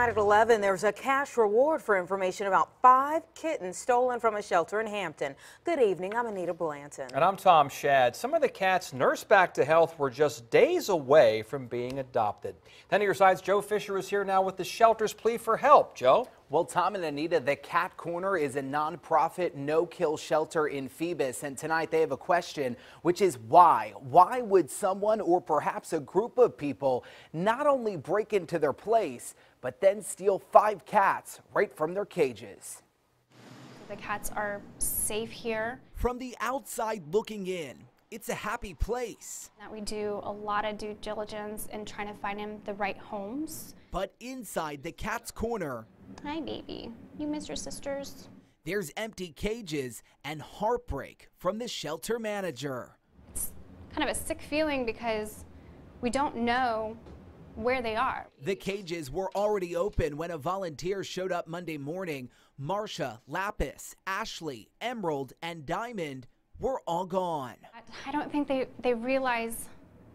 At 11, there's a cash reward for information about five kittens stolen from a shelter in Hampton. Good evening, I'm Anita Blanton. And I'm Tom Schaad. Some of the cats nursed back to health were just days away from being adopted. Ten of your sides, Joe Fisher is here now with the shelter's plea for help. Joe? Well, Tom and Anita, the Cat Corner is a nonprofit no-kill shelter in Phoebus, and tonight they have a question, which is why? Why would someone or perhaps a group of people not only break into their place, but then steal five cats right from their cages? The cats are safe here. From the outside looking in, it's a happy place. That we do a lot of due diligence in trying to find him the right homes. But inside the cat's corner, Hi, baby. You miss your sisters? there's empty cages and heartbreak from the shelter manager. It's kind of a sick feeling because we don't know where they are. The cages were already open when a volunteer showed up Monday morning. Marsha, Lapis, Ashley, Emerald, and Diamond were all gone. I don't think they, they realize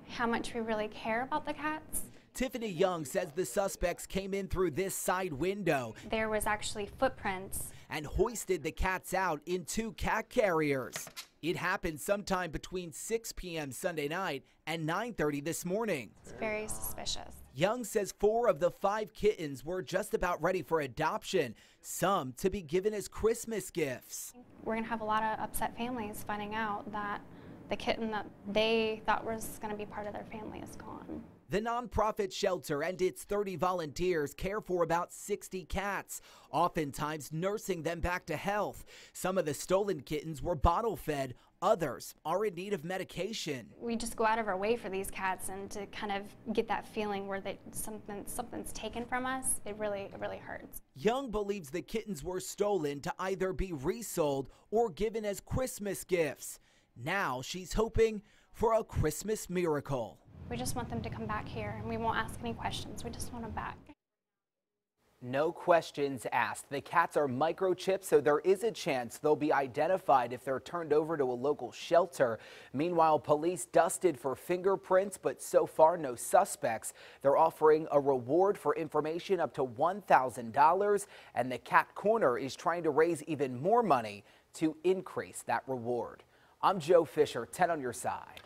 how much we really care about the cats. Tiffany Young says the suspects came in through this side window There was actually footprints. and hoisted the cats out in two cat carriers. It happened sometime between 6 p.m. Sunday night and 9:30 this morning. It's very suspicious. Young says four of the five kittens were just about ready for adoption, some to be given as Christmas gifts. We're going to have a lot of upset families finding out that the kitten that they thought was going to be part of their family is gone. The nonprofit shelter and its 30 volunteers care for about 60 cats, oftentimes nursing them back to health. Some of the stolen kittens were bottle fed, others are in need of medication. we just go out of our way for these cats and to kind of get that feeling where they, something something's taken from us it really it really hurts Young believes the kittens were stolen to either be resold or given as Christmas gifts. Now she's hoping for a Christmas miracle. we just want them to come back here and we won't ask any questions we just want them back No questions asked. The cats are microchipped, so there is a chance they'll be identified if they're turned over to a local shelter. Meanwhile, police dusted for fingerprints, but so far no suspects. They're offering a reward for information up to $1,000, and the Cat Corner is trying to raise even more money to increase that reward. I'm Joe Fisher, 10 on your side.